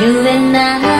You and I.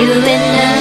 you in I.